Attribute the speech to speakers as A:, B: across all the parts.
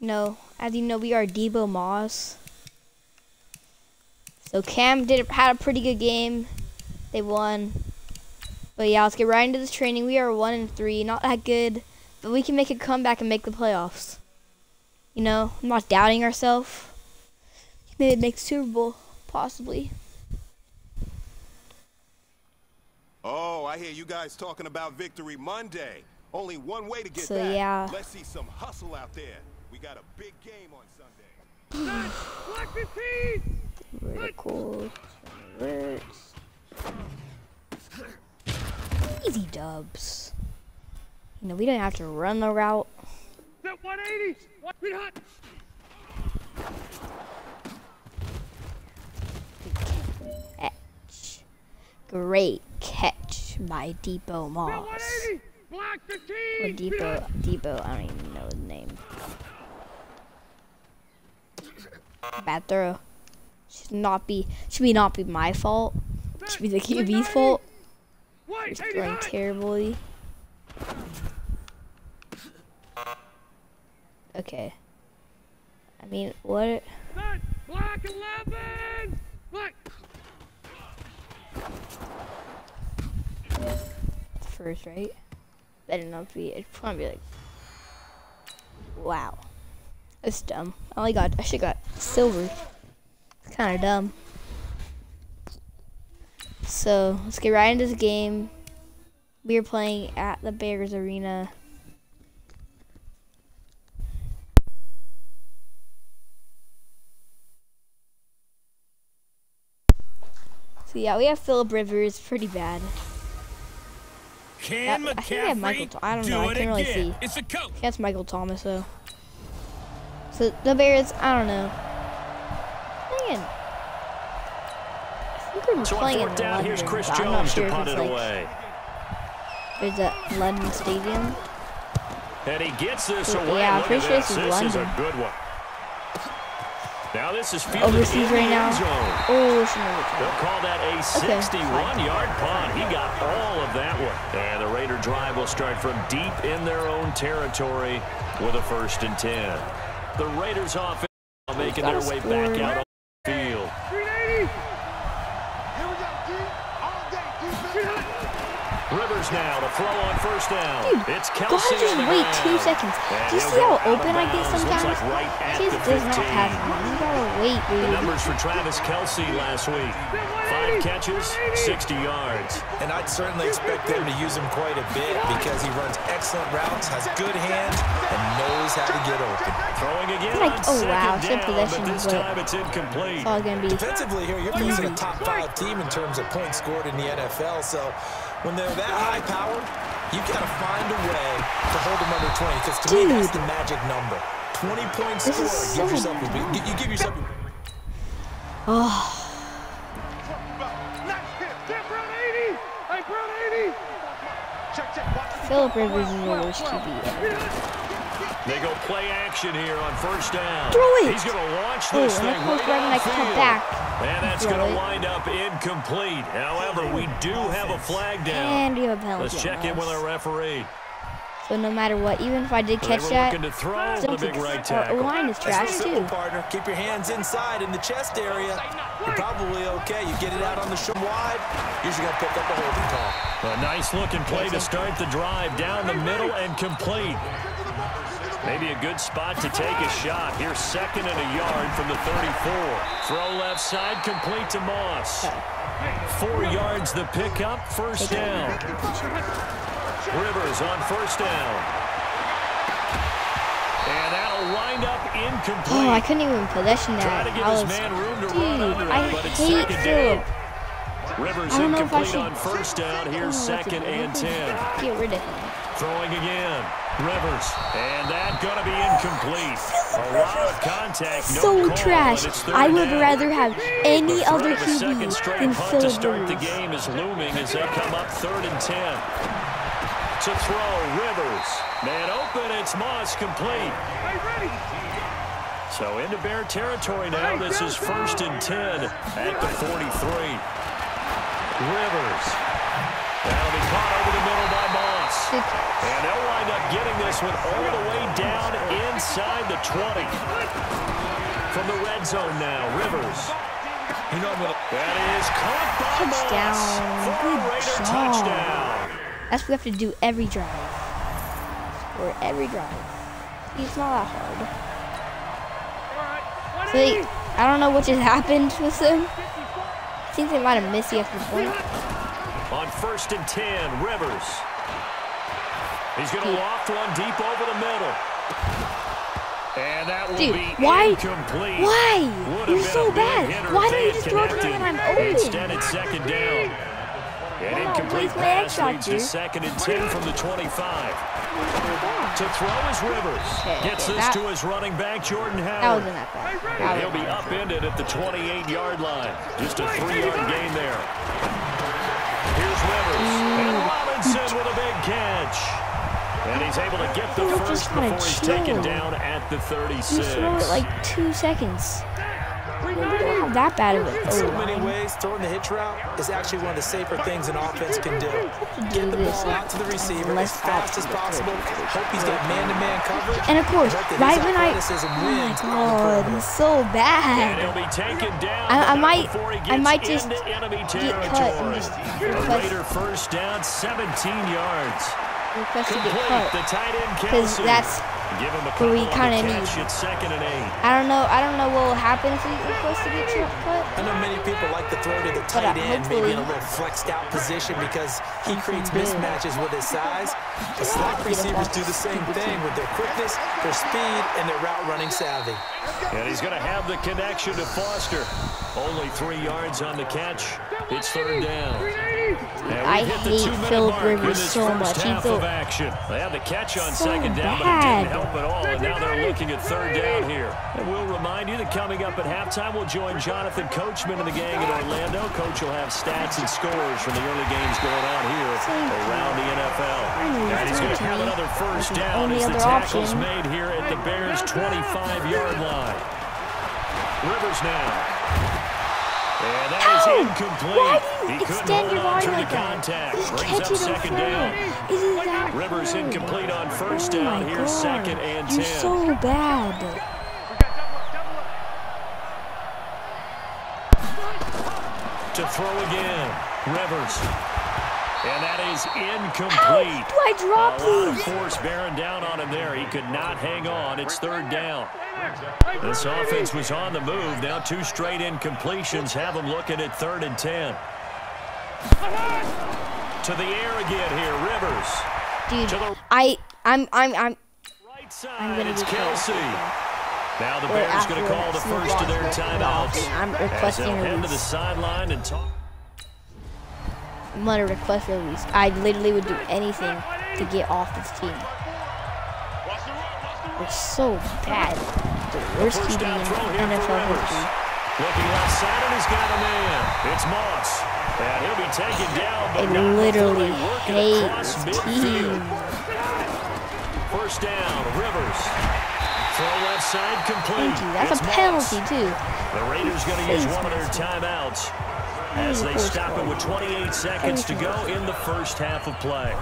A: No, as you know, we are Debo Moss. So Cam did had a pretty good game. They won. But yeah, let's get right into this training. We are one and three, not that good, but we can make a comeback and make the playoffs. You know, I'm not doubting ourselves. Maybe make Super Bowl, possibly.
B: Oh, I hear you guys talking about Victory Monday. Only one way to get
A: So,
B: that.
A: yeah.
B: Let's see some hustle out there. We got a big game on Sunday.
A: Vertical. Reverse. Easy dubs. You know, we don't have to run the route.
C: Set 180! We hot!
A: Catch. Great catch by Depot
C: Set
A: Moss.
C: 180! Block the
A: Or! Depot, Depot, I don't even know his name. Bad throw. Should not be, should be not be my fault. Should be the QB's fault. He's
C: 80
A: throwing terribly. Okay. I mean, what?
C: Set! Block 11! Block!
A: First, right? Better not be. It'd probably be like. Wow. That's dumb. Oh I only got. I should got silver. It's kind of dumb. So let's get right into the game. We are playing at the Bears Arena. So yeah, we have Philip Rivers, pretty bad.
D: Can
A: I think they have Michael I don't
D: do
A: know, I can't really
D: again?
A: see.
D: It's a coach.
A: That's Michael Thomas though. So the Bears, I don't know. Playing. I think we're
E: So
A: playing in
E: down,
A: London,
E: here's Chris
A: but I'm not
E: Jones
A: sure
E: to punt it
A: like
E: away.
A: there's a London Stadium.
E: And he gets this
A: Yeah,
E: away.
A: I'm pretty sure
E: this.
A: this is
E: This is a good one. Now this is
A: Overseas right now. Oh, it's another
E: They'll call that a 61-yard punt. He got all of that one. And the Raider drive will start from deep in their own territory with a first and 10. The Raiders offense making their way back out Rivers now to throw on first down.
A: Dude,
E: it's
A: Go
E: Kelce
A: ahead, just wait
E: ground.
A: two seconds.
E: And
A: Do you see how open I get sometimes?
E: like right at
A: He does not
E: 15.
A: pass me. You gotta wait,
E: The numbers for Travis Kelce last week. Five catches, 60 yards.
F: And I'd certainly expect them to use him quite a bit because he runs excellent routes, has good hands, and knows how to get open.
E: Throwing again
A: Like,
E: on
A: oh, wow,
E: down,
A: same possession,
E: but this
A: but
E: time it's incomplete.
A: It's all gonna be.
F: Defensively here, you're facing a top five team in terms of points scored in the NFL. So when they're that high powered, you got to find a way to hold them under 20 because to me, that's the magic number. 20 points
A: This is
F: scored. Give yourself a big, you give yourself a
A: Oh,
C: Set front 80! Hey, front 80!
A: Philip Rivers is the worst QB ever.
E: They go play action here on first down.
A: Throw it.
E: He's going to launch this
A: and
E: thing
A: that close
E: right
A: right when I cut
E: downfield.
A: back.
E: And that's going to wind up incomplete. However, we do have a flag down.
A: And you have a penalty.
E: Let's check in with our referee.
A: So no matter what, even if I did
E: They
A: catch
E: were
A: that,
E: looking to throw
A: still
E: the big
A: took-
E: right
A: our
E: tackle.
A: line is
F: That's
A: trash
F: simple,
A: too.
F: partner. Keep your hands inside in the chest area. You're probably okay. You get it out on the show wide, usually going to pick up a holding call.
E: A nice looking play to start the drive down the middle and complete. Maybe a good spot to take a shot. Here, second and a yard from the 34. Throw left side, complete to Moss. Four yards the pickup, first down. Rivers on first down. And that'll wind up incomplete.
A: Oh, I couldn't even
E: Try
A: that.
E: to give
A: I
E: his
A: was,
E: man room to
A: dude,
E: run under it,
A: I
E: but it's
A: hate
E: second down.
A: Philip.
E: Rivers
A: I don't know if I
E: incomplete
A: should
E: on first down. Here's
A: oh, to
E: second and 10.
A: Get rid of him.
E: Throwing again. Rivers. And that gonna be incomplete. A lot of contact. No
A: So
E: call,
A: trash.
E: and it's third
A: I would
E: down.
A: rather have any other
E: threat of a second
A: QB
E: straight
A: than
E: punt to
A: Philip
E: start the game is looming as they come up third and 10. To throw, Rivers. Man open, it's Moss complete. So into Bear territory now. This is first and 10 at the 43. Rivers. That'll be caught over the middle by Moss.
A: Good.
E: And they'll wind up getting this one all the way down inside the 20. From the red zone now, Rivers.
F: You know, I'm gonna,
E: That is caught by
A: Touchdown.
E: Moss for a
A: Good
E: Raider
A: job.
E: touchdown.
A: That's what we have to do every drive. Or every drive. It's not that hard.
C: All right.
A: So they, I don't know what just happened with them. I think they might have missed the extra point.
E: On first and 10, Rivers. He's going to loft one deep over the middle. And that will
A: Dude,
E: be
A: why-
E: incomplete.
A: why? You're so bad. Why
E: if
A: don't you
E: had
A: just throw it to me when
E: connected.
A: I'm open?
E: Instead, it's second down. An
A: Wow,
E: incomplete
A: where's
E: pass
A: X
E: leads to second and 10 from the 25. To throw is Rivers.
A: Okay,
E: Gets
A: okay,
E: this
A: that-
E: to his running back, Jordan
A: That
E: Howard.
A: wasn't that bad. That
E: he'll
A: was
E: be upended at the 28-yard line. Just a three-yard gain there. Here's Rivers. And Robinson with a big catch. And he's able to get the first
A: just kinda
E: before he's taken down at the
A: You
E: 36.
A: throw it like two seconds. We don't have that bad of a
F: in so many ways, throwing the hitch route is actually one of the safer things an offense can do. Get the ball out to the receiver as fast as possible. Hope he's got man-to-man coverage.
A: And of course,
F: hope that his
A: right when I, oh my
F: wins on the
A: god,
F: perimeter.
A: it's so
E: And
A: bad.
E: he'll be taken down.
A: I- I might-
E: before he
A: I might just
E: into enemy
A: get cut and
E: territory.
A: just
E: A Raider first down, 17 yards.
A: Request to get
E: The
A: cut because that's
E: Give him a
A: what we
E: couple on the
A: kinda
E: catch
A: need.
E: at second and eight.
A: I don't know. I don't know what will happen if we request to get cut. cut.
F: I know many people like to throw to the tight
A: uh,
F: end, maybe in a little flexed out position because he creates mismatches with his size. The slot receivers do the same thing with their quickness, their speed, and their route running savvy.
E: And he's going to have the connection to Foster. Only three yards on the catch. It's third down. And
A: I
E: hit
A: hate
E: two-minute
A: Philip Rivers so much. He's
E: half
A: so-
E: action. They had the catch on
A: So
E: second down, but it didn't help at all. And now they're looking at third down here. And we'll remind you that coming up at halftime, we'll join Jonathan Coachman and the gang in Orlando. Coach will have stats and scores from the early games going on here around the NFL. And he's
A: he's
E: going to have another first down as the
A: other
E: tackle's made here at the Bears' 25-yard line. Rivers now. And that is
A: Ow!
E: incomplete.
A: Why do
E: he
A: you
E: couldn't
A: extend your
E: on
A: arm like that?
E: contact.
A: Just
E: Brings
A: catch
E: up
A: it
E: second
A: in
E: down.
A: front. Isn't that
E: Rivers
A: hard?
E: incomplete on first
A: Oh
E: down
A: my
E: here,
A: God.
E: second and
A: You're
E: 10.
A: so bad.
E: To throw again, Rivers. And that is incomplete.
A: do I drop
E: A lot of
A: these?
E: force bearing down on him there. He could not hang on. It's third down. This offense was on the move. Now two straight incompletions have them looking at third and 10. To the air again here, Rivers.
A: Dude, I, I'm, I'm, I'm.
E: right
A: I'm
E: side,
A: gonna
E: it's
A: killed.
E: Kelce. Now the Bears going to call the first of their timeouts.
A: I'm
E: As
A: requesting
E: they'll head to the sideline and talk.
A: Gonna request release. I literally would do anything to get off this team. We're so bad. The worst TD in
E: throw here for
A: NFL history.
E: Looking left side, and he's got a man. It's Moss. And he'll be taken down, but
A: I literally
E: they work it
A: hate this team.
E: First down, Rivers. Throw left side, complete.
A: Thank you. That's
E: It's
A: a
E: Moss.
A: penalty too.
E: The Raiders going to use one of their timeouts as they stop it with 28 seconds to go in the first half of play.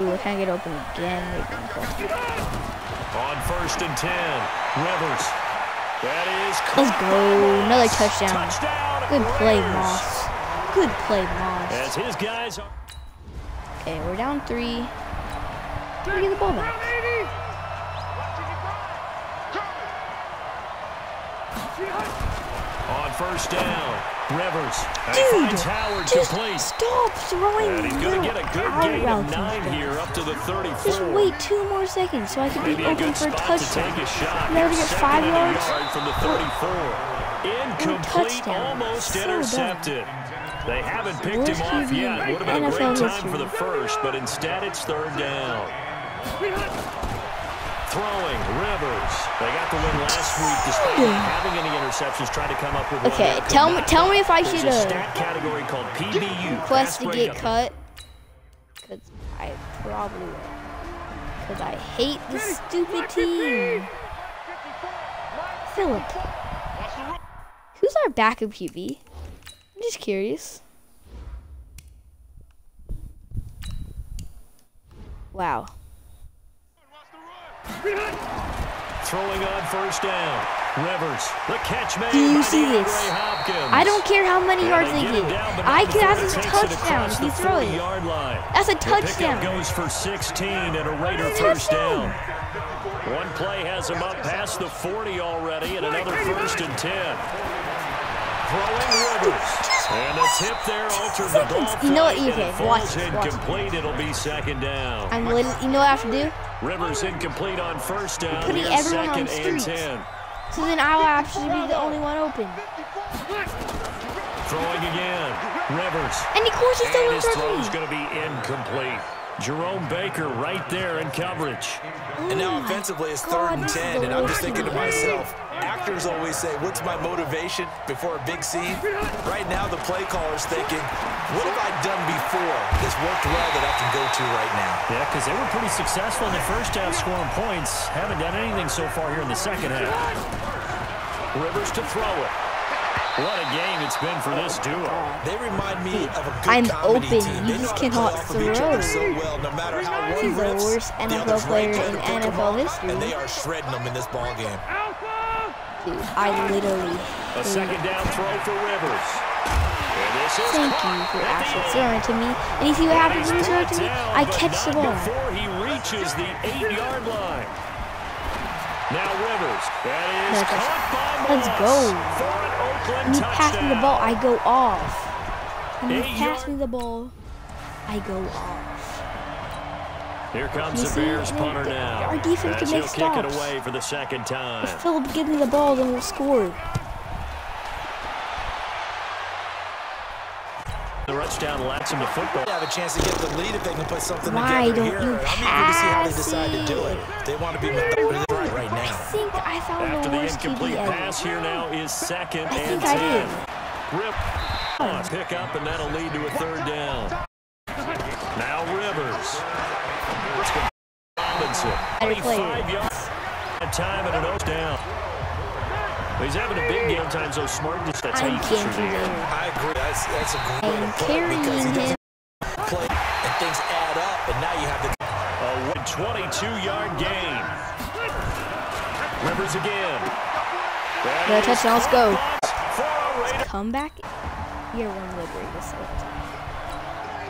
A: Ooh, I can't get open again. Wait, I'm close.
E: On first and 10, Rivers. That is
A: Let's go. Another touchdown.
E: Touchdown,
A: Good play, Moss. Good play, Moss.
E: As his guys are
A: Okay, we're down three. We get the ball back?
C: 180.
E: On first down. Rivers.
A: Dude,
E: finds Howard
A: just
E: complete.
A: stop throwing
E: And he's going
A: little
E: to get a good
A: out
E: gain of nine here up to the 34.
A: Just wait two more seconds so I can
E: Maybe
A: be open
E: good
A: for a
E: spot to
A: touchdown.
E: take a.
A: Never get five yards.
E: yard from the 34. Incomplete,
A: touchdown.
E: almost
A: So dumb.
E: intercepted. They haven't picked him off yet.
A: in
E: Would have been a great time
A: history.
E: for the first, but instead it's third down. Throwing, Rivers. They got the win last week despite not having any interceptions. Tried to come up with one.
A: Okay, tell me, tell me if I
E: There's
A: should
E: a
A: uh,
E: stat category called PBU.
A: request to get cut. Cause I probably will. Cause I hate this stupid team. Philip, who's our backup QB? I'm just curious. Wow.
E: Throwing on first down. Rivers, the catch made
A: Do you see this? I don't care how many yards
E: they get.
A: I
E: before
A: have a touchdown if you throw it.
E: 40-yard.
A: That's a touchdown.
E: goes for 16 and a Raider first down. One play has him up past the 40 already and another first and 10. Throwing Rivers. And the tip there altered the ball.
A: You know what? Okay, watch this, watch
E: It'll be second down.
A: I'm you know what I have to do?
E: Rivers incomplete on first down.
A: Putting
E: Here's
A: everyone on
E: second and
A: streets.
E: 10.
A: So then I'll actually be the only one open.
E: Throwing again. Rivers.
A: And of course he's still
E: And
A: in
E: his throw's
A: me.
E: going to be incomplete. Jerome Baker right there in coverage.
F: And now offensively it's third and 10, and I'm just thinking to myself, actors always say, what's my motivation before a big scene? Right now the play caller's thinking, what have I done before that's worked well that I can go to right now?
E: Yeah, because they were pretty successful in the first half scoring points. Haven't done anything so far here in the second half. Rivers to throw it. What a game it's been for this duo.
F: They remind me of a good
A: I'm
F: comedy
A: open.
F: team.
A: You
F: They know
A: just
F: how to
A: cannot
F: play off of each other so well. No matter how one
A: He's the worst
F: the
A: NFL
F: other's
A: player in
F: to pick 'em
A: NFL history.
F: And they are shredding them in this ball game.
A: Dude, I literally
E: A second down throw for Rivers. And this is
A: thank you for actually throwing to me. And you see what happens when you throw it to me? I catch the ball.
E: Before he reaches the eight-yard line. Now Rivers. That is caught by
A: let's go. When you pass me the ball, I go off. When you pass me the ball, I go off.
E: Here comes the Bears punter now.
A: our defense can make
E: kick it away for the second time.
A: If Philip gives me the ball, then we'll score.
E: Touchdown lets him to football.
F: They have a chance to get the lead if they can put something
A: Why
F: together
A: don't
F: here.
A: you
F: I'm eager to see how they decide to do it.
A: it?
F: They want to be methodical right, right
A: I
F: now.
A: think I found
E: After
A: the
E: the
A: worst
E: incomplete
A: QB ever.
E: pass here now is second
A: I
E: and
A: think I
E: 10.
A: did.
E: Rip. On, pick up, and that'll lead to a third down. Now Rivers. Robinson. 25 yards. That time and an O down. He's having a big game time, so smart. Just that's how
A: I'm
E: you get
A: can't
E: through the air.
F: I agree. That's, that's a great way
A: I'm
F: to put because he
A: carrying
F: doesn't
A: him.
F: play and things add up, and now you have the
E: A 22-yard gain. Rivers again. That
A: Yeah,
E: is
A: touchdown, let's go.
E: caught a
A: Comeback? Year one of the greatest of all time.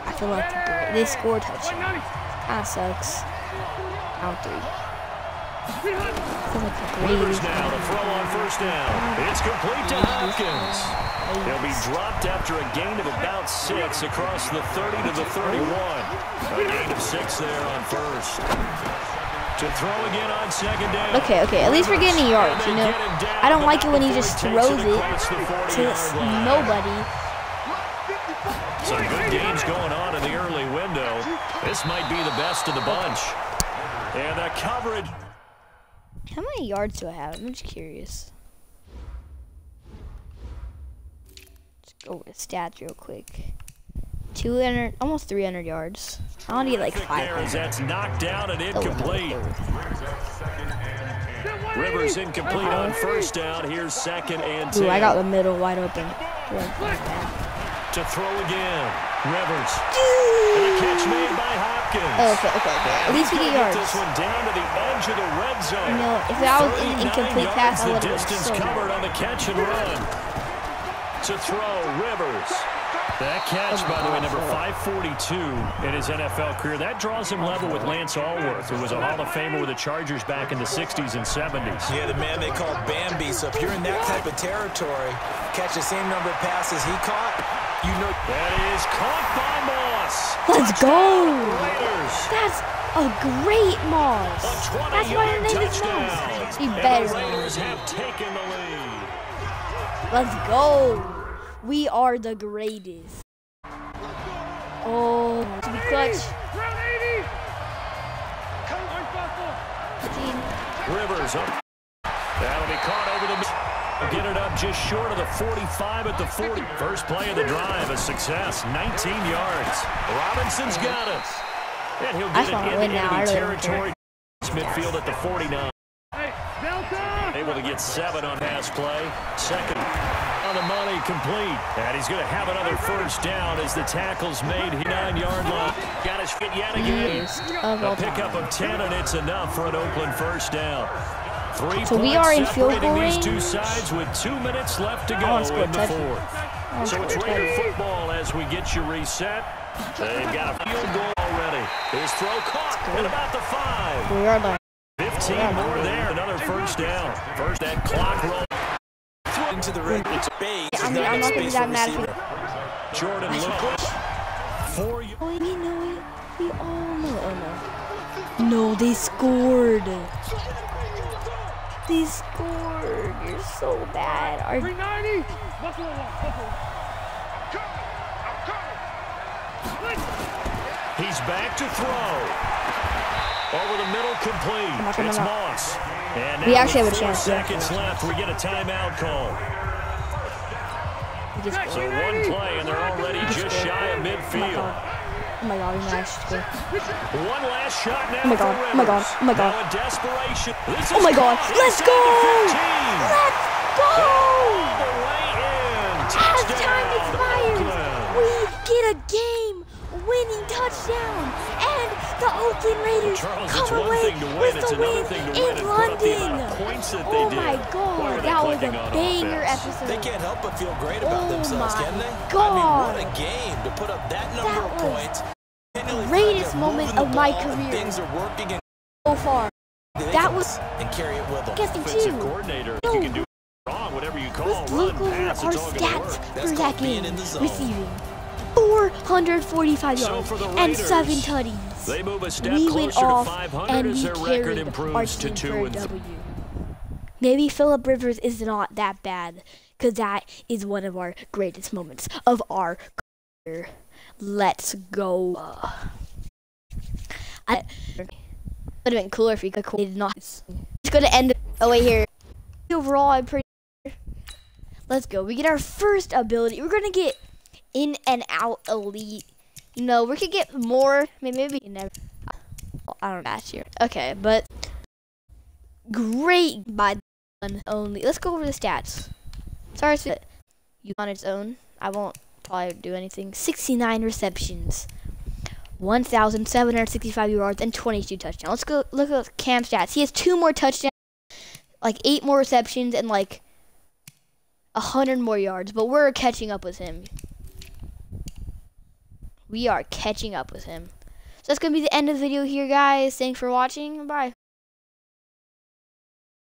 A: I feel like. They score a touchdown. Kinda sucks. Count three.
E: Rivers now to throw on first down. It's complete to Hopkins. He'll be dropped after a gain of about six across the 30 to the 31. A gain of six there on first. To throw again on second down.
A: Okay, okay. At least we're getting yards, you know. I don't like it when he just throws it to nobody.
E: Some good games going on in the early window. This might be the best of the bunch. And the coverage.
A: How many yards do I have? I'm just curious. Let's go the stats real quick. 200, almost 300 yards. I want to get like 500.
E: that's knocked down and
A: Oh,
E: incomplete. Rivers incomplete on first down. Here's second and 10.
A: Ooh, I got the middle wide open.
E: To throw again. Rivers. And a catch made by Hopkins.
A: Oh, okay, okay, okay. At least we
E: He's
A: get
E: gonna
A: yards.
E: This one down to the edge of the red zone.
A: You know, if that was an incomplete
E: yards,
A: pass, I
E: the
A: would have been
E: distance
A: so
E: covered on the catch and run. To throw, Rivers. That catch, by the way, number 542 in his NFL career. That draws him level with Lance Alworth, who was a Hall of Famer with the Chargers back in the 60s and 70s.
F: Yeah, the man they call Bambi. So if you're in that type of territory, catch the same number of passes he caught, you know.
E: That is caught by Moss.
A: Let's go!
E: Raiders.
A: That's a great Moss.
E: A
A: That's why
E: 20-yard
A: her name is
E: touchdown.
A: Moss. He
E: And the
A: better.
E: Raiders have taken the lead.
A: Let's go. We are the greatest. Oh, to be clutch.
C: Round 80.
A: Gene.
E: Rivers up. That'll be caught over the middle. Get it up just short of the 45 at the 40. First play of the drive, a success, 19 yards. Robinson's got it. And he'll get
A: just
E: it
A: in
E: into
A: now. I
E: enemy
A: really don't
E: territory. Midfield at the 49. Able to get seven on pass play. Second. on the money, complete. And he's going to have another first down as the tackle's made. Nine-yard line. Got his fit yet again.
A: Easiest of all
E: A pickup of 10, and it's enough for an Oakland first down. Three
A: So we are in field goal
E: these two sides with two minutes left to
A: oh,
E: go
A: score a
E: in the fourth.
A: Oh,
E: so it's Raider football as we get you reset. They've got a field goal already. His throw caught at about the five.
A: We are done.
E: 15 more there. Another first down. First that clock roll.
F: Into the ring. It's Bays.
A: I mean, I'm not gonna be that mad if we
E: Jordan Lewis. Four
A: Oh, we know. We all know. Oh no. No, they scored. They scored. You're so bad. Our
C: 390. Buffalo
E: He's back to throw. Over the middle, complete.
A: not gonna
E: It's. Moss. And
A: We
E: now
A: actually have a
E: four
A: chance, yeah.
E: seconds left. We get a timeout call. So one play, and they're already just shy of
A: my
E: midfield.
A: Oh my god, might actually.
E: One last shot now
A: Oh my God, oh my God, oh my God.
E: Now in desperation. This
A: Oh my god. Let's go! Let's go!
E: All the way in.
A: As
E: Touchdown,
A: time expires,
E: Oakland.
A: we get a game-winning touchdown, and the Raiders
E: Charles,
A: come away with the win
E: thing to win
A: in
E: and put up the amount
A: London.
E: of points that they
A: Oh my god, that was a banger episode.
F: They can't help but feel great about
A: Oh
F: themselves, can they?
A: God.
F: I mean, what a game to put up that number
A: That
F: of
A: was
F: points. Continually
A: greatest moment of my career.
F: Things are working
A: so far. That was
F: and carry it with them.
A: guessing too.
E: coordinator.
A: No.
E: You can do wrong, whatever you call
A: Let's look over our
E: it's all gonna work.
A: stats for that game.
F: the.
A: Receiving 445 yards
E: for the
A: and seven tutties.
E: They move a step
A: we went off and we carried our team for a
E: and 3.
A: W. Maybe Philip Rivers is not that bad, because that is one of our greatest moments of our career. Let's go. Uh, I would have been cooler if we could did not. It's going to end. Oh wait, here. Overall, I'm pretty. Let's go. We get our first ability. We're gonna get in and out elite. You know, we could get more. Maybe never. Oh, I don't know last. Okay, but great by only. Let's go over the stats. Sorry, you on its own. I won't probably do anything. 69 receptions, 1,765 yards, and 22 touchdowns. Let's go look at Cam stats. He has two more touchdowns, like eight more receptions, and like a hundred more yards. But we're catching up with him. We are catching up with him. So that's gonna be the end of the video here, guys. Thanks for watching. Bye.